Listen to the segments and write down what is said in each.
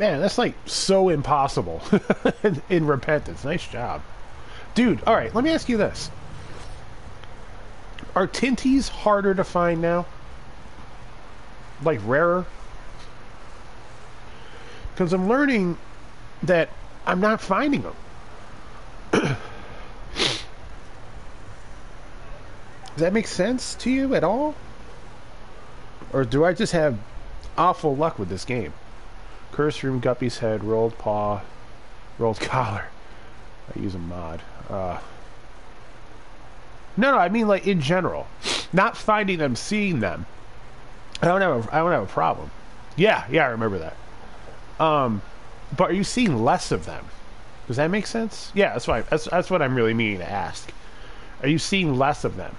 Man, that's like so impossible in, in repentance. Nice job. Dude, alright, let me ask you this. Are tinties harder to find now? Like rarer? Because I'm learning that I'm not finding them. Does that make sense to you at all? Or do I just have awful luck with this game? Curse room, Guppy's head, rolled paw, rolled collar. I use a mod. Uh, no, no, I mean like in general, not finding them, seeing them. I don't have a, I don't have a problem. Yeah, yeah, I remember that. Um, but are you seeing less of them? Does that make sense? Yeah, that's why. That's that's what I'm really meaning to ask. Are you seeing less of them?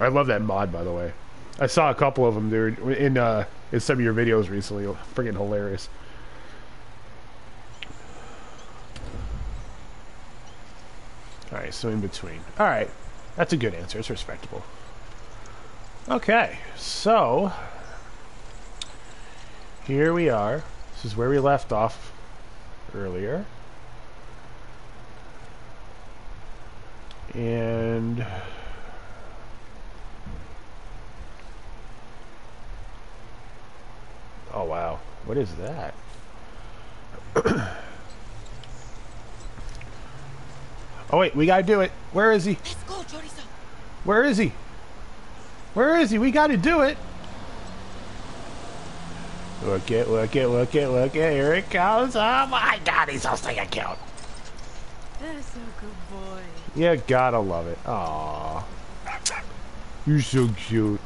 I love that mod, by the way. I saw a couple of them dude in uh, in some of your videos recently. Freaking hilarious. All right, so in between. All right, that's a good answer. It's respectable. Okay, so here we are. This is where we left off earlier. And Oh, wow. What is that? oh, wait. We gotta do it. Where is he? Go, Where is he? Where is he? We gotta do it. Look it, look it, look it, look it. Here it comes. Oh, my God. He's also a cute. That's a good boy. You gotta love it. Aww. You're so cute.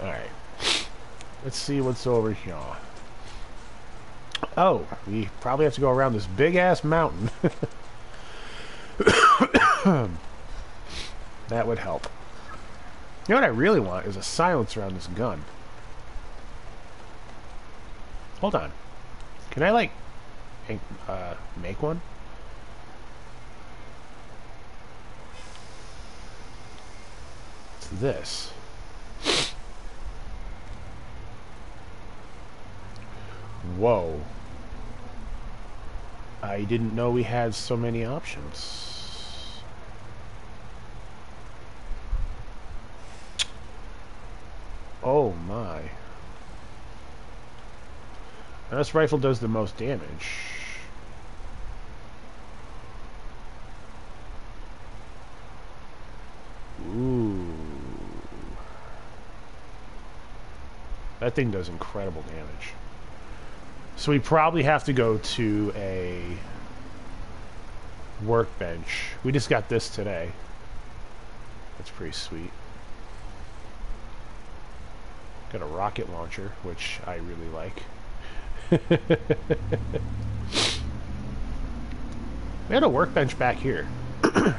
Alright. Let's see what's over here. Oh, we probably have to go around this big-ass mountain. that would help. You know what I really want is a silencer on this gun. Hold on. Can I, like, uh, make one? It's this. Whoa. I didn't know we had so many options. Oh my. This rifle does the most damage. Ooh. That thing does incredible damage. So we probably have to go to a workbench. We just got this today. That's pretty sweet. Got a rocket launcher, which I really like. we had a workbench back here. yeah,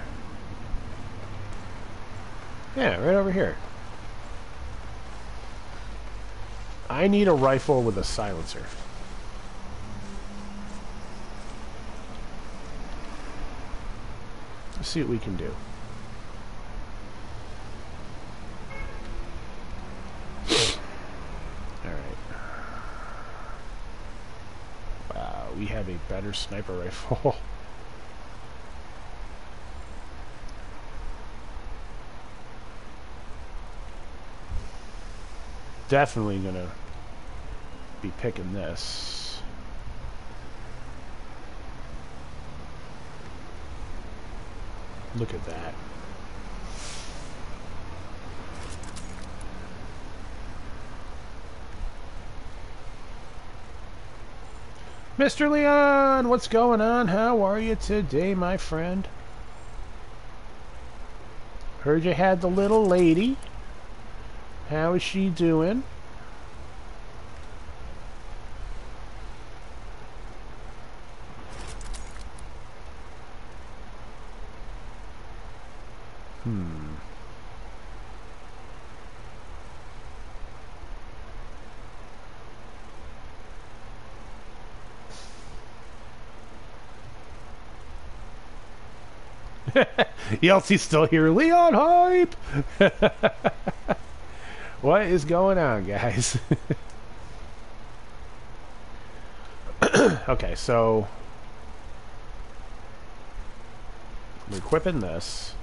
right over here. I need a rifle with a silencer. Let's see what we can do. Alright. Wow, we have a better sniper rifle. Definitely gonna be picking this. Look at that. Mr. Leon, what's going on? How are you today, my friend? Heard you had the little lady. How is she doing? Hmm. Yeltsin's still here. Leon hype. what is going on, guys? okay, so I'm equipping this.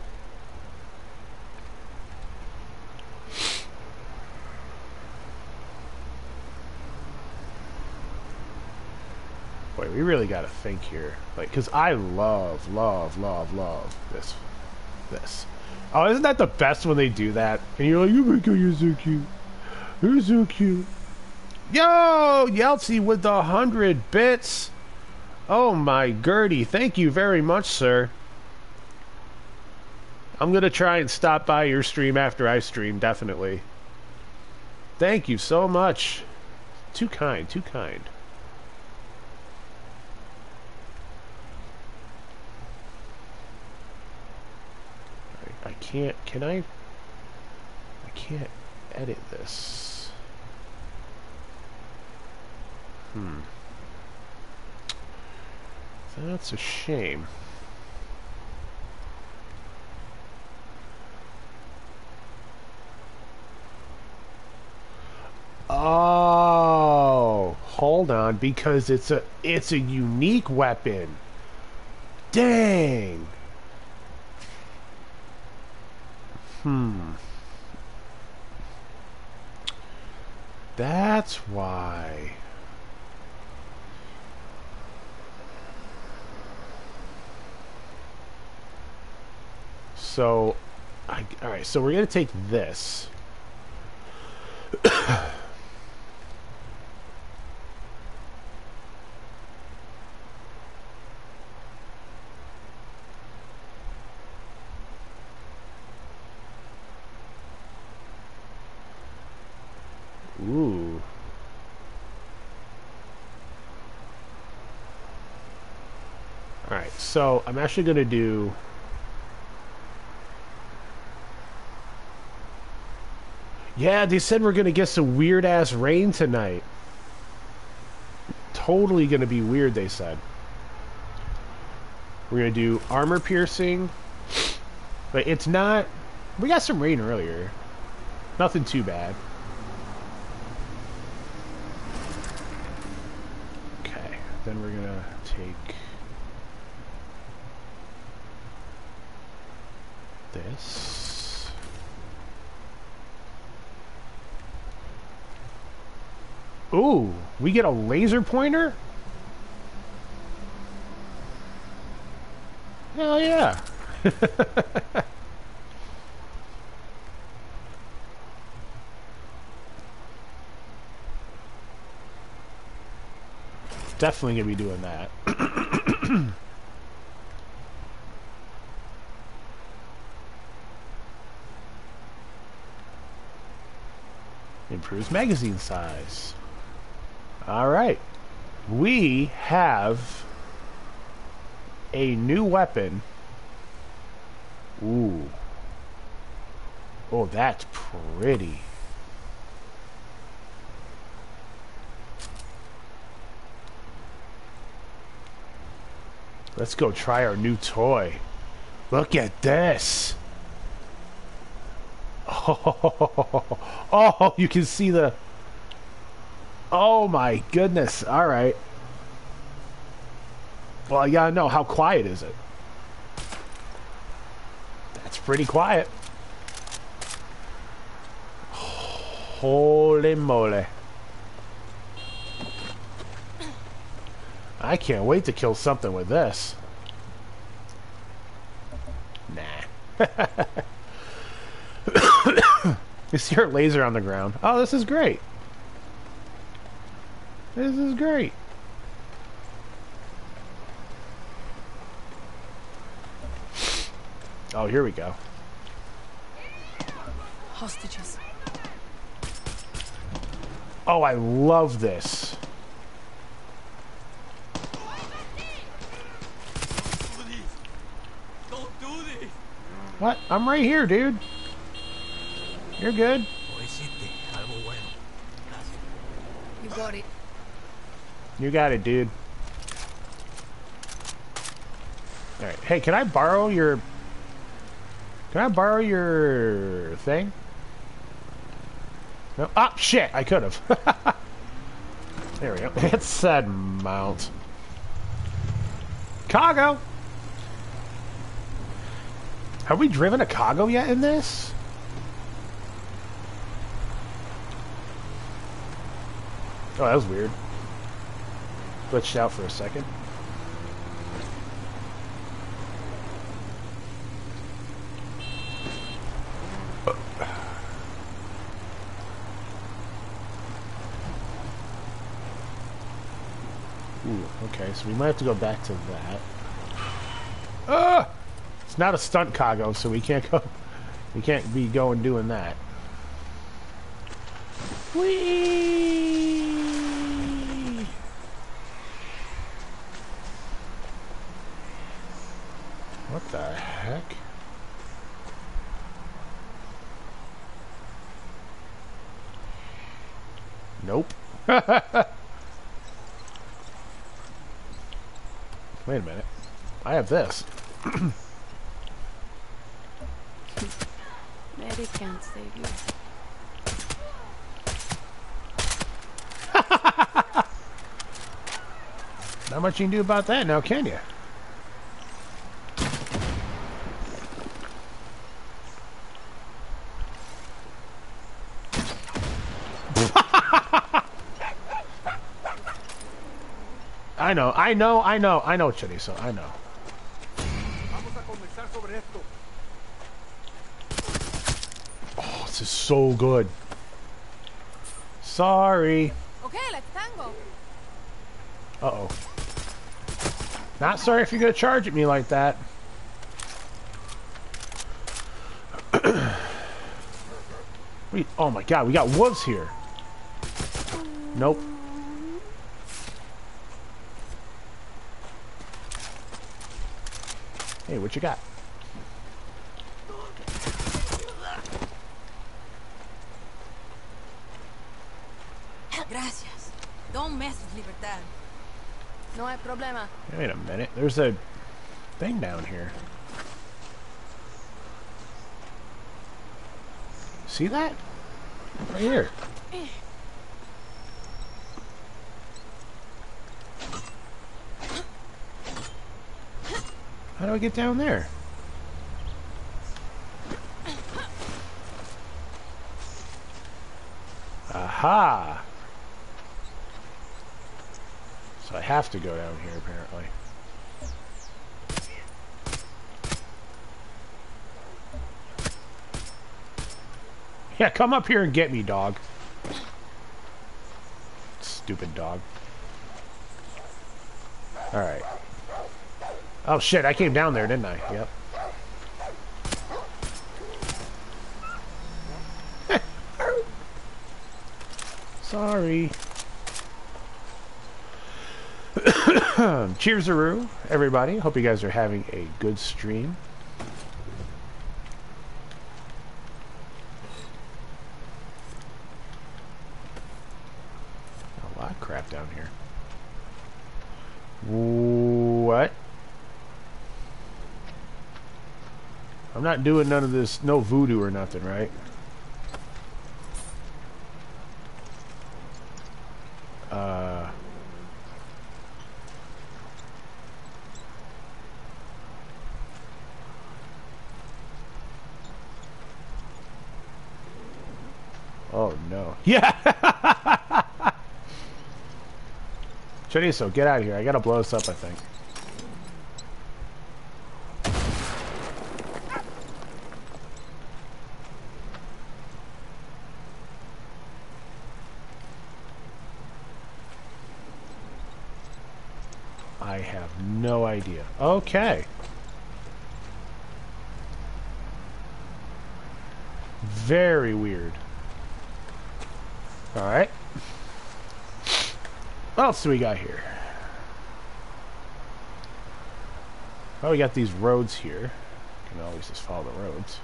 Boy, we really got to think here. Like, because I love, love, love, love this. This. Oh, isn't that the best when they do that? And you're like, my god, you're so cute. You're so cute. Yo, Yeltsin with the hundred bits. Oh my Gertie, thank you very much, sir. I'm gonna try and stop by your stream after I stream, definitely. Thank you so much. Too kind, too kind. Can't, can I? I can't edit this. Hmm. That's a shame. Oh, hold on, because it's a it's a unique weapon. Dang. Hmm. That's why. So, I, all right. So we're gonna take this. Ooh. Alright, so I'm actually going to do... Yeah, they said we're going to get some weird-ass rain tonight. Totally going to be weird, they said. We're going to do armor piercing. But it's not... We got some rain earlier. Nothing too bad. Okay, then we're gonna take this. Ooh, we get a laser pointer? Hell yeah. definitely going to be doing that. Improves magazine size. All right. We have a new weapon. Ooh. Oh, that's pretty. Let's go try our new toy. Look at this. Oh, oh, you can see the... Oh my goodness. All right. Well, I gotta know, how quiet is it? That's pretty quiet. Holy moly. I can't wait to kill something with this. Nah. you see laser on the ground. Oh, this is great. This is great. Oh, here we go. Hostages. Oh, I love this. What? I'm right here, dude. You're good. You got it. You got it, dude. Alright. Hey, can I borrow your Can I borrow your thing? No. Ah, shit! I could have. there we go. It said mount. Cargo. Have we driven a cargo yet in this? Oh, that was weird. Glitched out for a second. Ooh, okay, so we might have to go back to that. Ah! It's not a stunt cargo, so we can't go. We can't be going doing that. Whee! What the heck? Nope. Wait a minute. I have this. Mary can't save you. Not much you can do about that now, can you? I know, I know, I know, I know, Chorizo, I know. Vamos a comenzar sobre esto. Oh, this is so good. Sorry. Okay, let's tango. Uh-oh. Not sorry if you're gonna charge at me like that. Wait, oh my god, we got wolves here. Nope. Hey, what you got? Gracias. Don't mess with Libertad. No hay problema. Wait a minute. There's a thing down here. See that? Right here. Eh. How do I get down there? Aha! So I have to go down here, apparently. Yeah, come up here and get me, dog. Stupid dog. Alright. Oh shit, I came down there, didn't I? Yep. Sorry. Cheers, Aru, everybody. Hope you guys are having a good stream. A lot of crap down here. What? I'm not doing none of this, no voodoo or nothing, right? Uh... Oh no. Yeah! Chorizo, get out of here. I gotta blow this up, I think. Have no idea. Okay. Very weird. Alright. What else do we got here? Well, we got these roads here. Can always just follow the roads.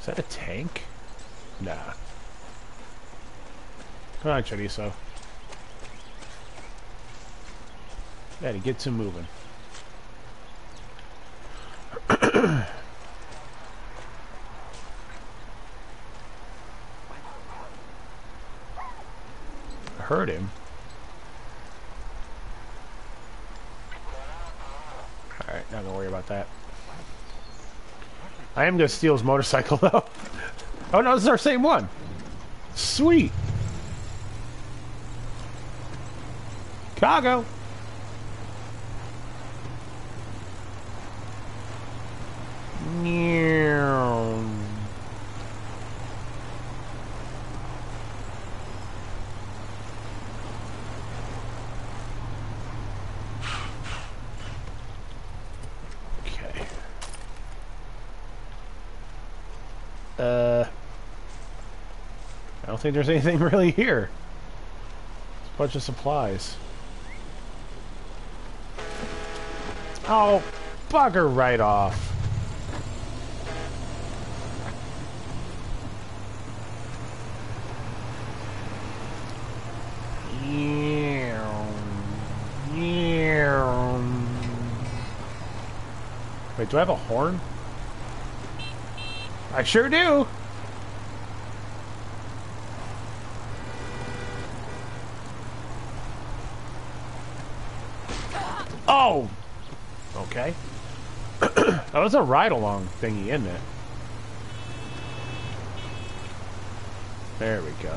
Is that a tank? Nah. Come on, Chorizo. Gotta get to moving. Heard him. Alright, not gonna worry about that. I am gonna steal his motorcycle though. oh no, this is our same one. Sweet. Chicago. Uh, I don't think there's anything really here. It's a bunch of supplies. Oh, bugger right off. Wait, do I have a horn? I sure do. Oh! Okay. That was a ride-along thingy, isn't it? There we go.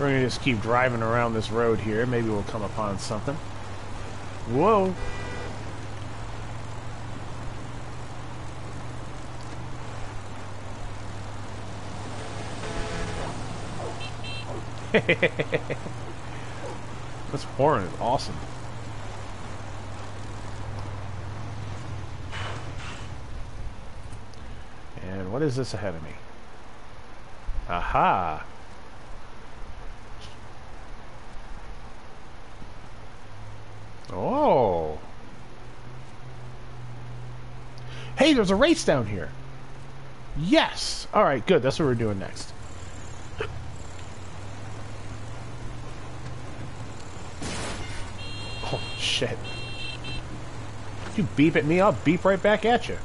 We're gonna just keep driving around this road here. Maybe we'll come upon something. Whoa! this horn is awesome. And what is this ahead of me? Aha! Oh! Hey, there's a race down here! Yes! Alright, good. That's what we're doing next. Oh, shit. You beep at me, I'll beep right back at you.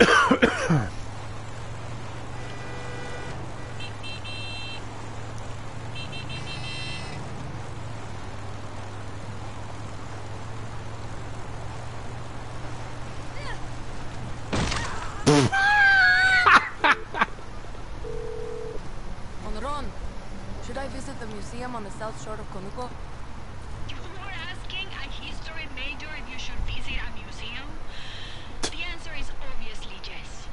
On Ron, should I visit the museum on the south shore of Conuco? You were asking a history major if you should visit a museum? The answer is obviously yes.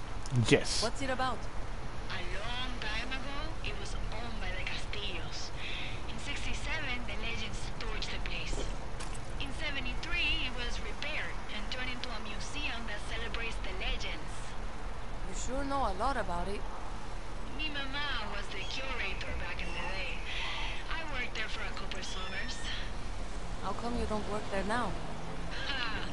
Yes. What's it about? A long time ago, it was owned by the Castillos. In 67, the legends torched the place. In 73, it was repaired and turned into a museum that celebrates the legends. You sure know a lot about it. Mi mama was the curator back in the day. I worked there for a couple summers. How come you don't work there now? Ah,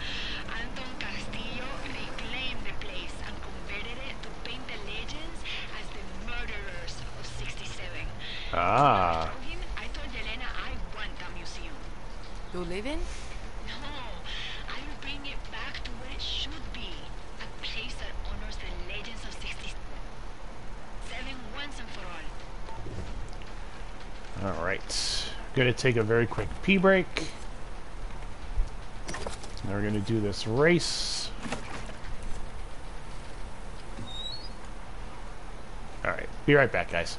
Anton Castillo reclaimed the place and converted it to paint the legends as the murderers of 67. Ah. When I told him, I told Yelena I want a museum. You live in? No, I'll bring it back to where it should be. A place that honors the legends of 67 once and for all. Alright. Gonna take a very quick pee break. Now we're gonna do this race. Alright, be right back, guys.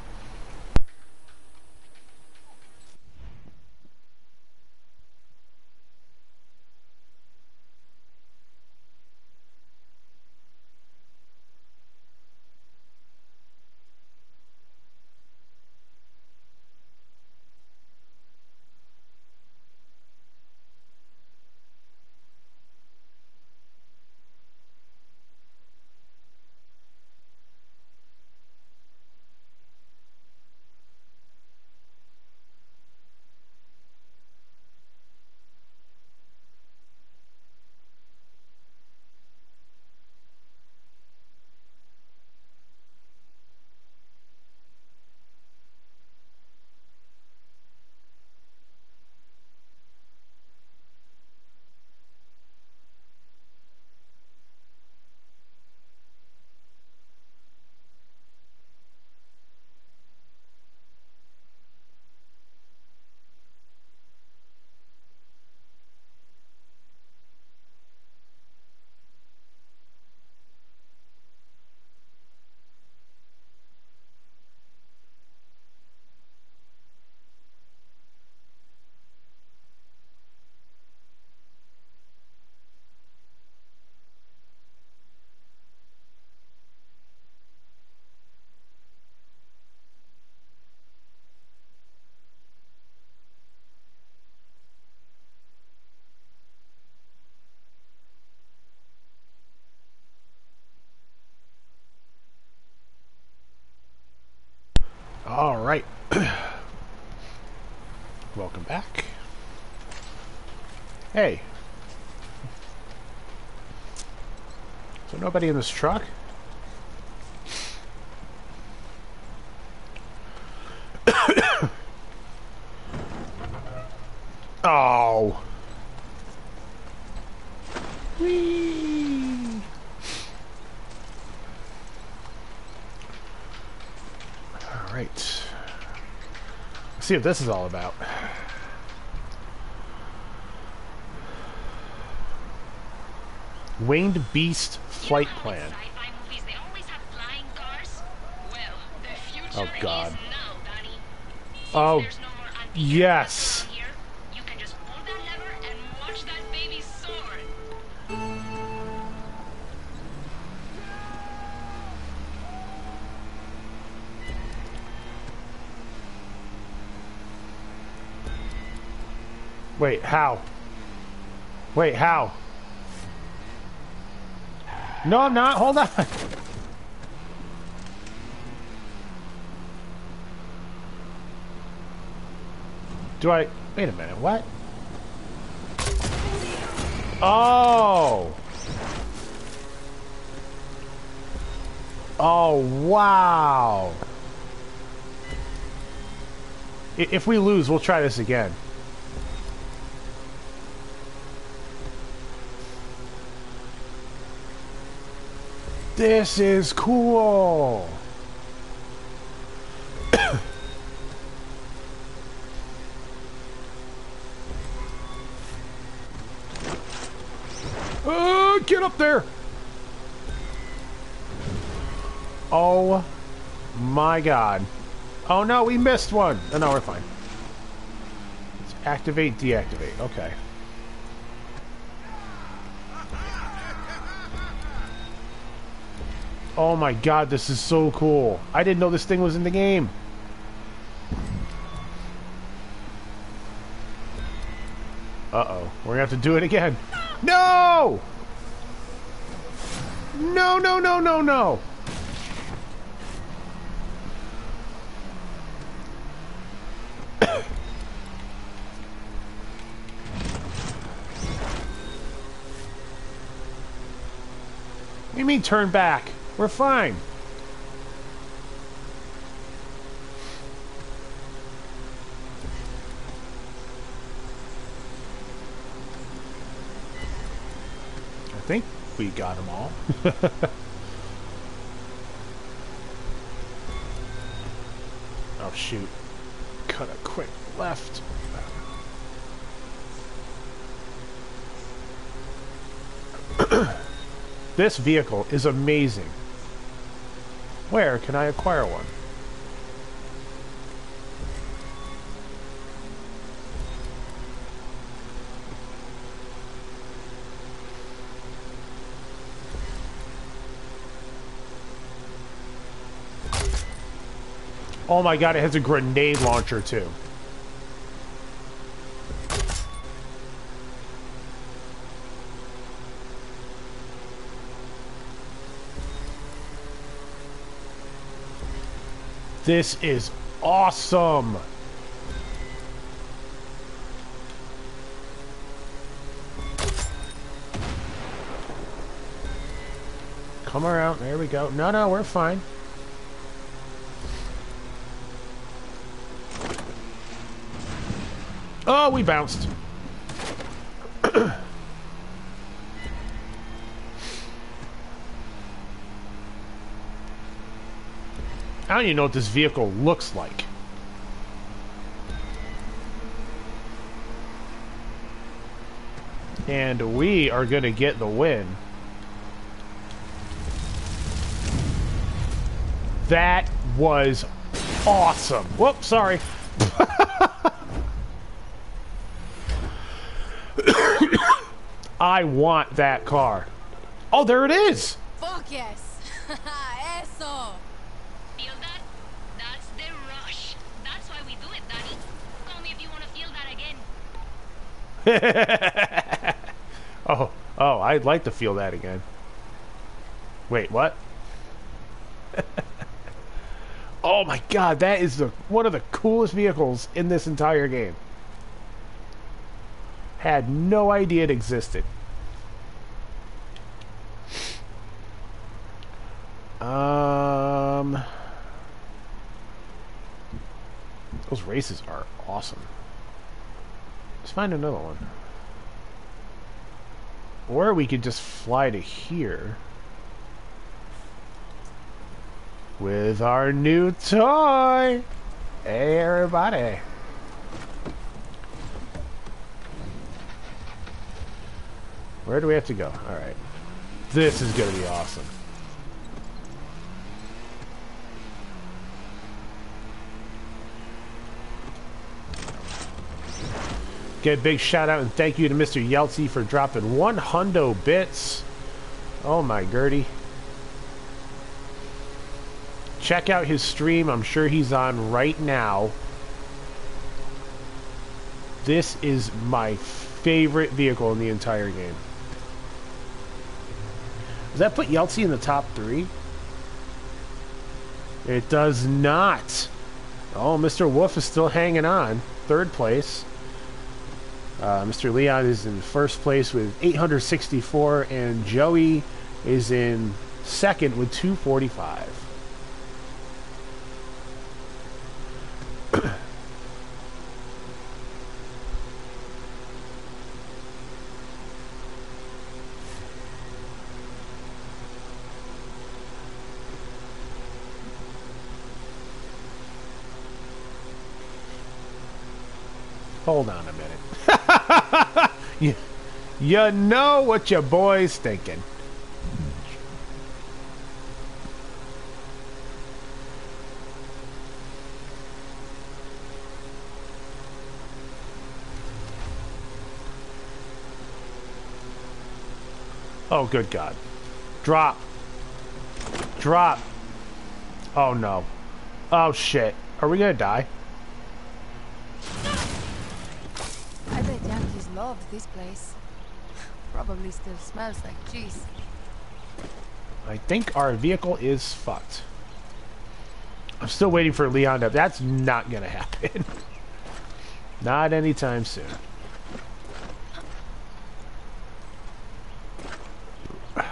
Hey. There nobody in this truck? oh. Whee! All right. Let's see what this is all about. Winged Beast Flight Plan. Oh, God. Oh, yes. Wait, how? Wait, how? No, I'm not. Hold on. Do I... Wait a minute. What? Oh! Oh, wow! If we lose, we'll try this again. This is cool. uh, get up there. Oh my god. Oh no, we missed one. Oh, no, we're fine. Let's activate, deactivate. Okay. Oh my god, this is so cool. I didn't know this thing was in the game. Uh-oh. We're gonna have to do it again. No! No, no, no, no, no! You mean turn back? We're fine. I think we got them all. oh shoot. Cut a quick left. This vehicle is amazing. Where can I acquire one? Oh my god, it has a grenade launcher too. This is awesome. Come around. There we go. No, no, we're fine. Oh, we bounced. I don't even know what this vehicle looks like. And we are going to get the win. That was awesome. Whoops, sorry. I want that car. Oh, there it is. Fuck yes. Eso. Feel that? That's the rush. That's why we do it, Daddy. Call me if you want to feel that again. Oh, oh, I'd like to feel that again. Wait, what? Oh my god, that is the one of the coolest vehicles in this entire game. Had no idea it existed. Um, those races are awesome. Let's find another one. Or we could just fly to here with our new toy. Hey, everybody. Where do we have to go? All right. This is to be awesome. Get a big shout out and thank you to Mr. Yeltsy for dropping one hundo bits. Oh my Gertie. Check out his stream. I'm sure he's on right now. This is my favorite vehicle in the entire game. Does that put Yeltsy in the top three? It does not. Oh, Mr. Wolf is still hanging on. Third place. Uh, Mr. Leon is in first place with 864, and Joey is in second with 245. Hold on a minute. You, you know what your boy's thinking. Oh, good God. Drop. Drop. Oh, no. Oh, shit. Are we gonna die? This place. Probably still smells like cheese. I think our vehicle is fucked. I'm still waiting for Leon to... That's not gonna happen. not anytime soon.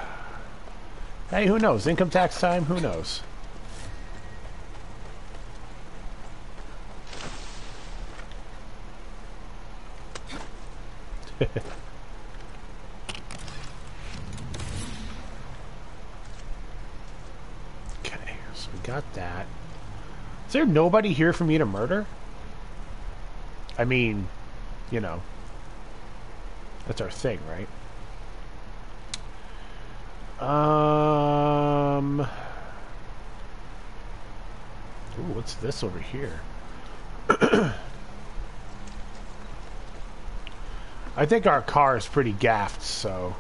Hey, who knows? Income tax time? Who knows? okay, so we got that. Is there nobody here for me to murder? I mean, you know, that's our thing, right? Um. Ooh, what's this over here? I think our car is pretty gaffed, so.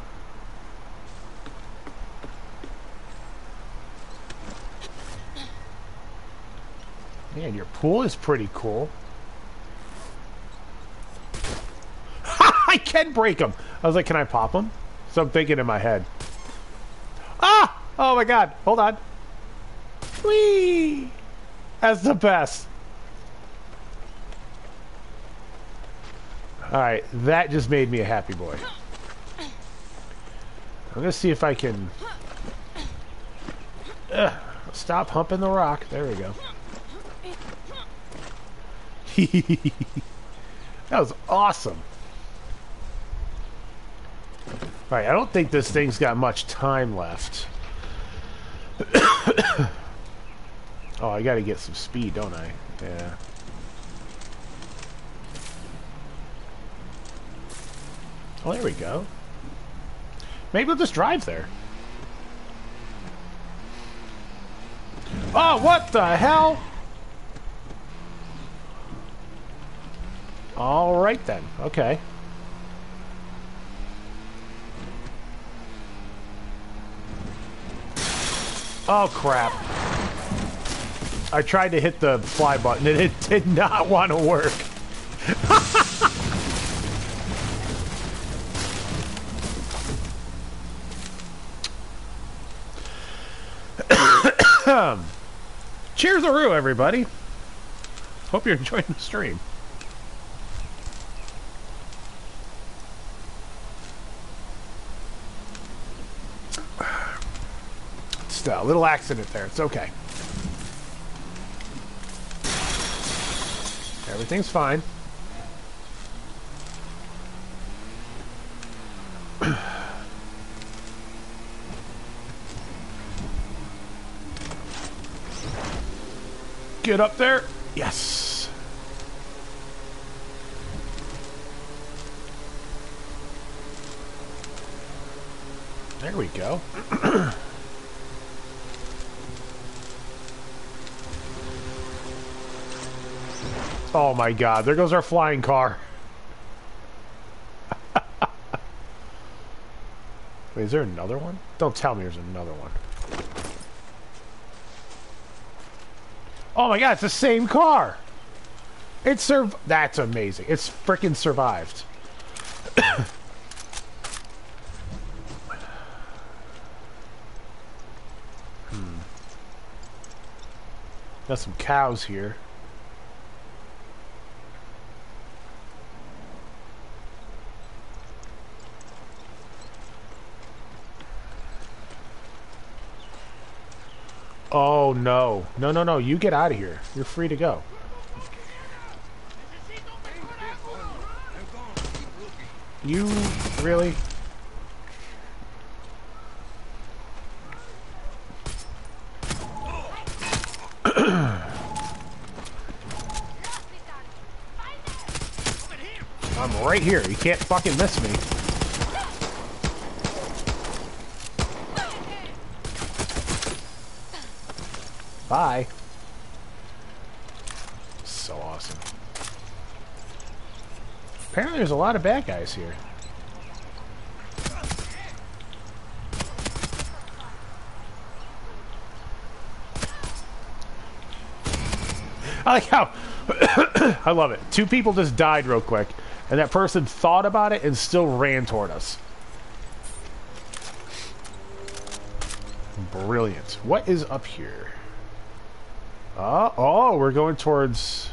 Man, your pool is pretty cool. I can break them. I was like, can I pop them? So I'm thinking in my head. Ah! Oh my god. Hold on. Whee! That's the best. Alright, that just made me a happy boy. I'm gonna see if I can... Ugh, stop humping the rock. There we go. that was awesome. Alright, I don't think this thing's got much time left. oh, I gotta get some speed, don't I? Yeah. Oh, there we go. Maybe we'll just drive there. Oh, what the hell? All right then. Okay. Oh, crap. I tried to hit the fly button and it did not want to work. Cheers, Boogaroo, everybody. Hope you're enjoying the stream. Still, a little accident there. It's okay. Everything's fine. Get up there. Yes. There we go. oh my god, there goes our flying car. Wait, is there another one? Don't tell me there's another one. Oh my god, it's the same car. It serv- That's amazing. It's freaking survived. hmm. Got some cows here. Oh no. No, no, no. You get out of here. You're free to go. You really? I'm right here. You can't fucking miss me. Bye. So awesome. Apparently there's a lot of bad guys here. I like how I love it. Two people just died real quick, and that person thought about it and still ran toward us. Brilliant. What is up here? Uh, oh, we're going towards...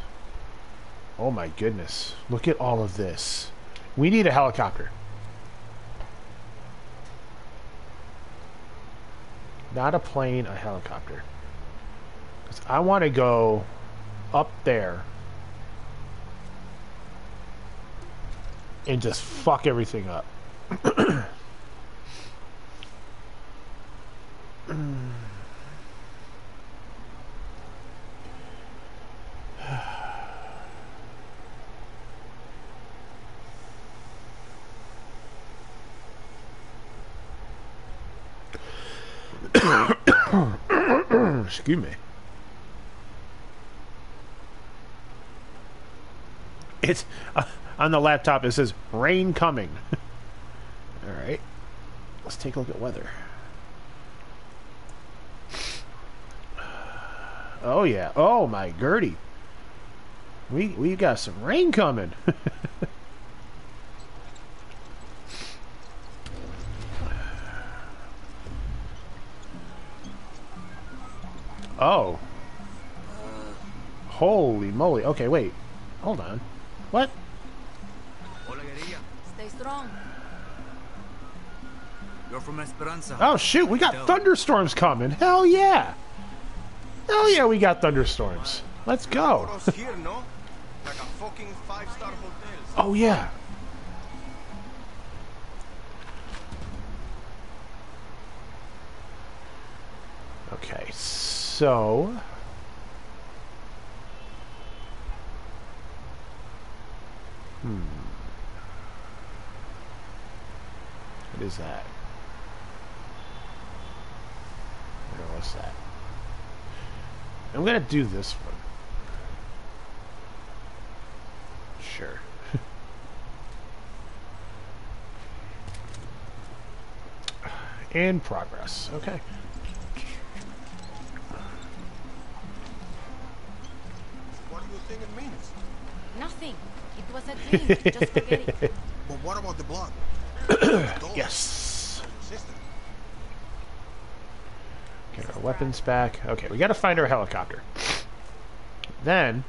Oh my goodness. Look at all of this. We need a helicopter. Not a plane, a helicopter. Because I want to go up there and just fuck everything up. Excuse me. It's uh, on the laptop. It says rain coming. All right, let's take a look at weather. Oh yeah. Oh my Gertie. We we got some rain coming. oh. Holy moly. Okay, wait. Hold on. What? Stay strong. You're from Esperanza. Oh shoot, we got thunderstorms coming. Hell yeah. Hell yeah, we got thunderstorms. Let's go. Photos here, no? Like a fucking five-star hotel. Oh yeah. Okay, so Hmm. What is that? Don't what's that. I'm gonna do this one. Sure. In progress. Okay. What do you think it means? Nothing. It was a dream. Just forget it. But what about the blood? Yes. Get our weapons back. Okay, we gotta find our helicopter. Then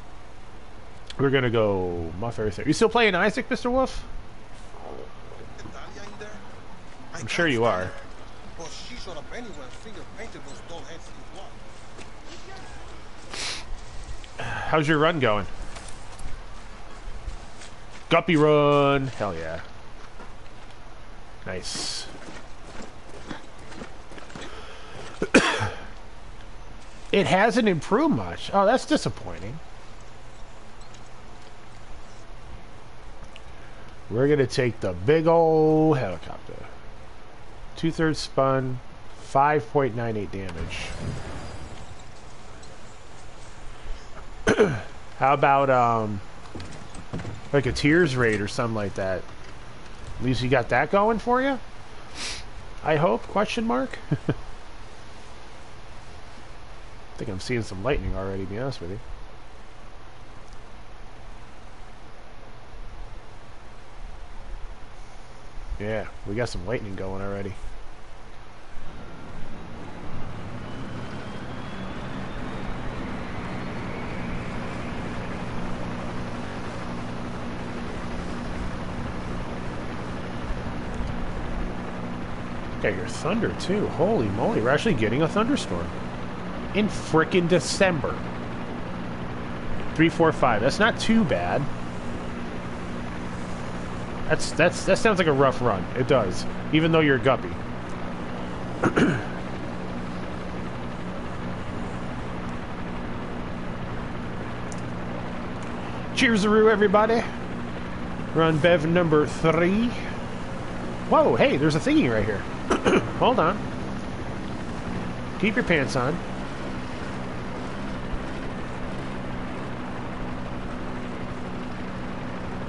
we're gonna go muff everything. You still playing Isaac, Mr. Wolf? Natalia in there? I I'm sure can't you stand are. her. But she should have anywhere finger painted those dull heads in blood. How's your run going? Guppy run. Hell yeah. Nice. it hasn't improved much. Oh, that's disappointing. We're going to take the big old helicopter. Two thirds spun, 5.98 damage. How about um like a tears raid or something like that? At least you got that going for you? I hope, question mark? I think I'm seeing some lightning already, be honest with you. Yeah, we got some lightning going already. Thunder too. Holy moly, we're actually getting a thunderstorm. In frickin' December. 345. That's not too bad. That's that's that sounds like a rough run. It does. Even though you're guppy. Cheers, everybody. Run Bev number three. Whoa, hey, there's a thingy right here. Hold on. Keep your pants on.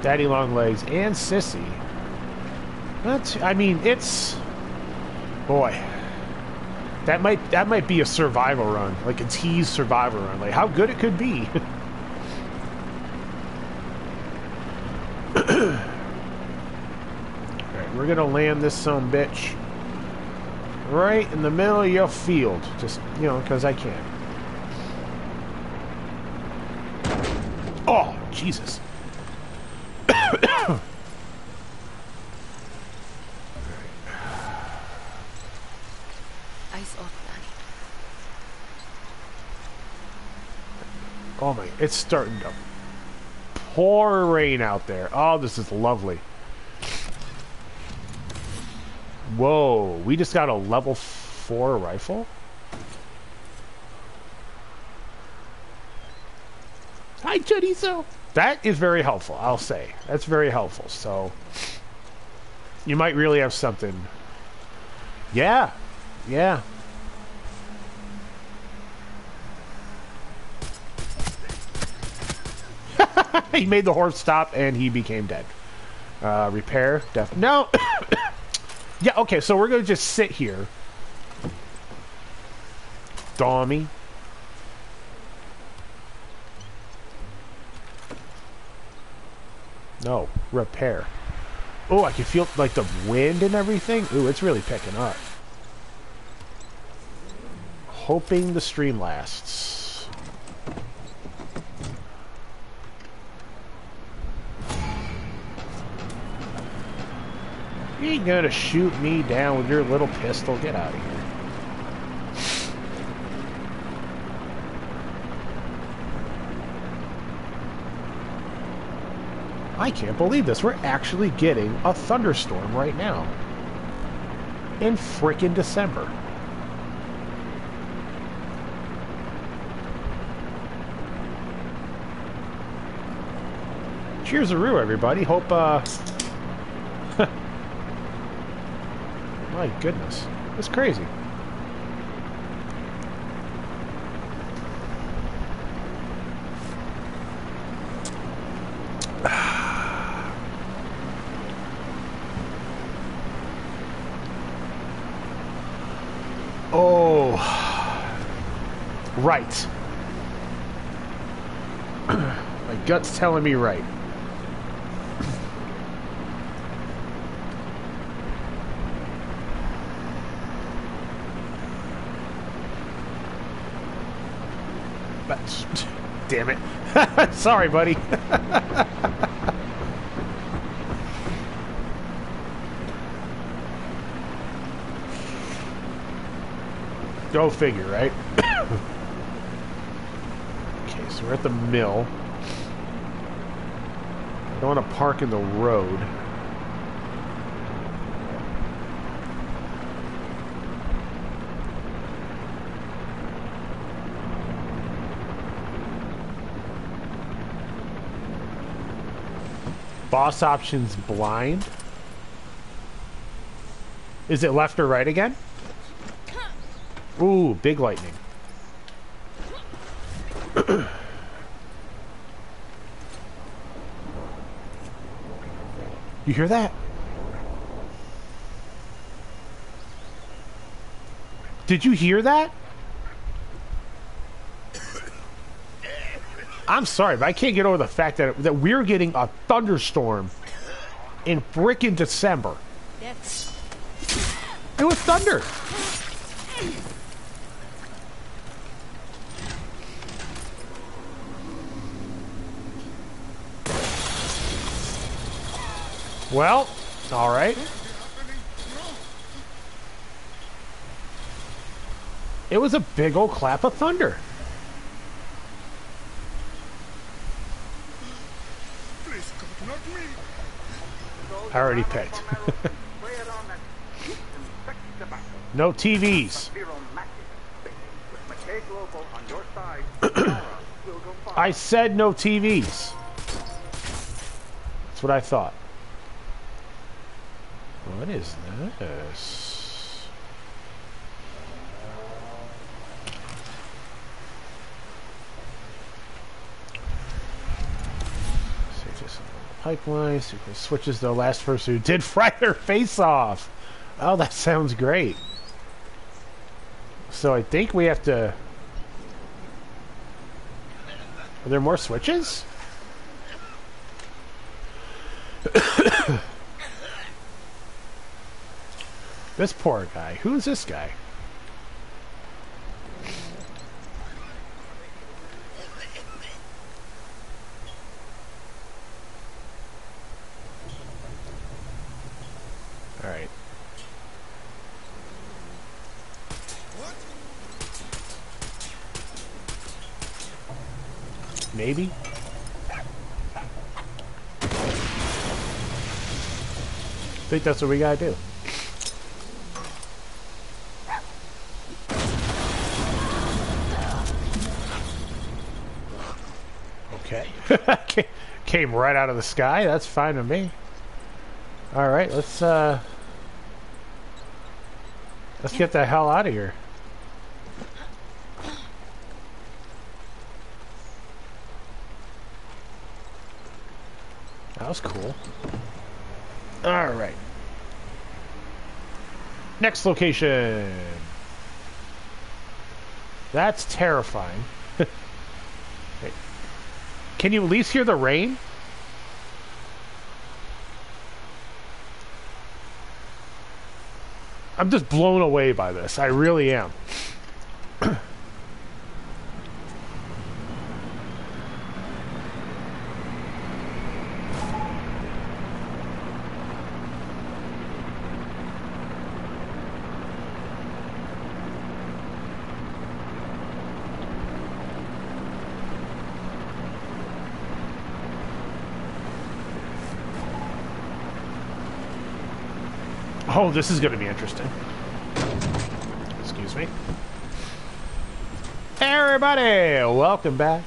Daddy Long Legs and Sissy. That's, I mean, it's boy. That might that might be a survival run, like a tease survival run. Like how good it could be. Alright, we're gonna land this some bitch right in the middle of your field. Just, you know, because I can. Oh, Jesus. Eyes off, Danny. Oh my, it's starting to pour rain out there. Oh, this is lovely. Whoa, we just got a level 4 rifle? Hi, Chorizo. That is very helpful, I'll say. That's very helpful. So, you might really have something. Yeah, yeah. he made the horse stop and he became dead. Uh, repair, def. No! yeah, okay, so we're gonna just sit here. Dommy. No, repair. Oh, I can feel like the wind and everything. Ooh, it's really picking up. Hoping the stream lasts. You ain't gonna shoot me down with your little pistol. Get out of here. I can't believe this. We're actually getting a thunderstorm right now. In frickin' December. Cheers, Aru, everybody. Hope, uh... My goodness. That's crazy. Oh. Right. My gut's telling me right. Damn it. Sorry, buddy. Go figure, right? okay, so we're at the mill. I don't want to park in the road. Boss options blind. Is it left or right again? Ooh, big lightning. you hear that? Did you hear that? I'm sorry, but I can't get over the fact that that we're getting a thunderstorm in frickin' December. That's It was thunder. Well, all right. It was a big old clap of thunder. Please, God, not me. I already picked. no TVs. I said no TVs. That's what I thought. What is this? Save this on the pipeline. Secret switches the last person who did fry their face off. Oh, that sounds great. So I think we have to. Are there more switches? this poor guy. Who's this guy? All right. Maybe. I think that's what we gotta do. Okay. Came right out of the sky. That's fine with me. All right, let's uh let's get the hell out of here. That was cool. All right. Next location. That's terrifying. Can you at least hear the rain? I'm just blown away by this. I really am. Oh, this is going to be interesting. Excuse me. Hey, everybody! Welcome back.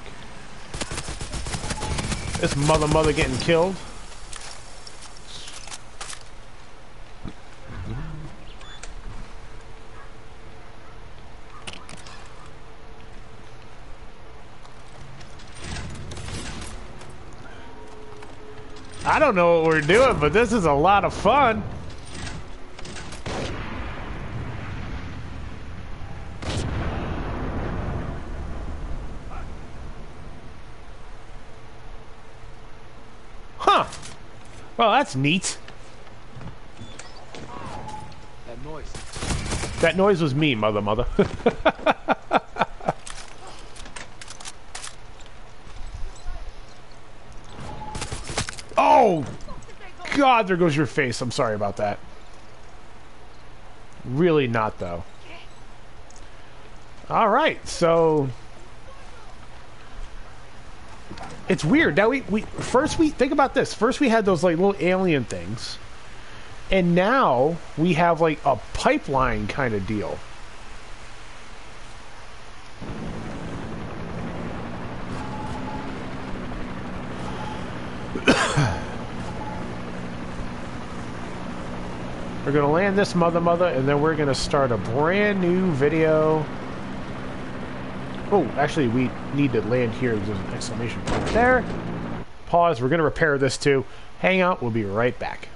This mother mother getting killed. I don't know what we're doing, but this is a lot of fun. that's neat. That noise. That noise was me, mother, mother. oh! God, there goes your face. I'm sorry about that. Really not, though. All right, so it's weird. Now we, we first we think about this. First we had those like little alien things, and now we have like a pipeline kind of deal. We're gonna land this mother mother, and then we're gonna start a brand new video. Oh, actually, we need to land here. There's an exclamation point there. Pause. We're gonna repair this too. Hang out. We'll be right back.